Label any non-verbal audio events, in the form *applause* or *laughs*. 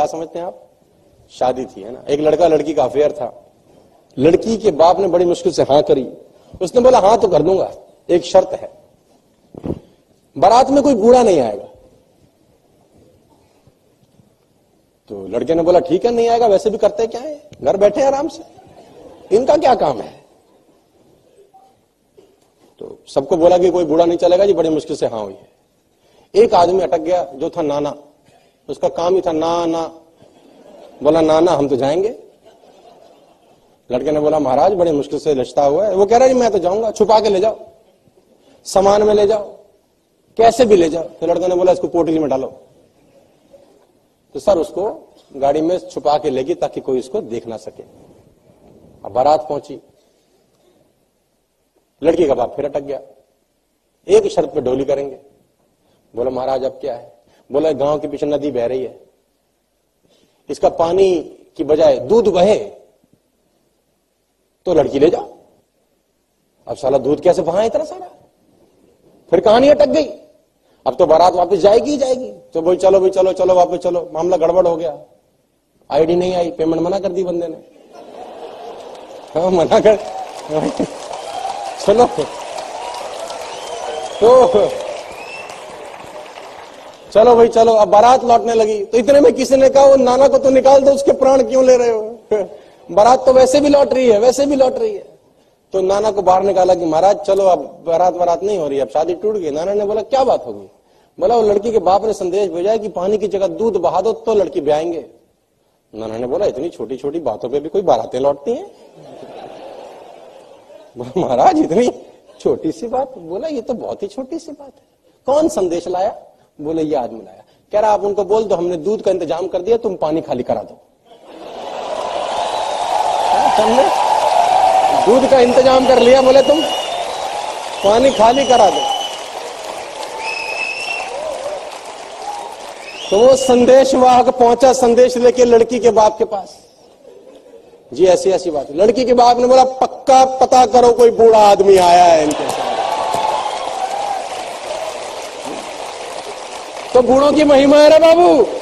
क्या समझते हैं आप? शादी थी, है ना? एक लड़का लड़की का अफेयर था। लड़की के बाप ने बड़ी मुश्किल से हाँ करी। उसने बोला हाँ तो कर दूँगा। एक शर्त है। बारात में कोई बूढ़ा नहीं आएगा। तो लड़के ने बोला, ठीक है, नहीं आएगा, वैसे भी करते क्या है? घर बैठे आराम से। इनका क्या काम है? तो सबको बोला कि कोई बूढ़ा नहीं चलेगा जी, बड़ी मुश्किल से हाँ हुई है। एक आदमी अटक गया, जो था नाना। उसका काम ही था, ना ना। बोला, ना ना, हम तो जाएँगे। लड़के ने बोला, महाराज, बड़ी मुश्किल से रिश्ता हुआ है। वो कह रहा है मैं तो जाऊँगा, छुपा के ले जाओ। सामान में ले जाओ, कैसे भी ले जाओ। तो लड़के ने बोला, इसको पोटली में डालो। तो सर, उसको गाड़ी में छुपा के लेगी ताकि कोई इसको देख ना सके। अब बारात पहुँची। लड़की का बाप फिर अटक गया। एक शर्त पे डोली करेंगे। बोला, महाराज, अब क्या है? बोला, गाँव के पीछे नदी बह रही है। इसका पानी की बजाय दूध बहे तो लड़की ले जाओ अब साला दूध कैसे बहा इतना सारा? फिर कहानी अटक गई। अब तो बारात वापस जाएगी ही जाएगी। तो बोल, चलो भाई, चलो चलो, वापस चलो। मामला गड़बड़ हो गया। आईडी नहीं आई, पेमेंट मना कर दी बंदे ने। हाँ मना कर। *laughs* चलो। तो चलो भाई, चलो, अब बारात लौटने लगी। तो इतने में किसी ने कहा, वो नाना को तो निकाल दो, उसके प्राण क्यों ले रहे हो? *laughs* बारात तो वैसे भी लौट रही है, वैसे भी लौट रही है। तो नाना को बाहर निकाला कि, महाराज, चलो, अब बारात बारात नहीं हो रही, अब शादी टूट गई। नाना ने बोला, क्या बात होगी? बोला, वो लड़की के बाप ने संदेश भेजा है कि पानी की जगह दूध बहा दो तो लड़की ब्याएँगे। नाना ने बोला, इतनी छोटी छोटी बातों पे भी कोई बारातें लौटती हैं? *laughs* महाराज, इतनी छोटी सी बात? बोला, ये तो बहुत ही छोटी सी बात है। कौन संदेश लाया? बोले ये आदमी लाया कह रहा, आप उनको बोल दो, हमने दूध का इंतज़ाम कर दिया, तुम पानी खाली करा दो। दूध का इंतज़ाम कर लिया, बोले तुम पानी खाली करा दो। तो वो संदेश वाहक पहुँचा, संदेश लेके लड़की के बाप के पास। जी ऐसी ऐसी बात है लड़की के बाप ने बोला, पक्का पता करो, कोई बूढ़ा आदमी आया है इनके साथ। तो गुणों की महिमा है रे बाबू।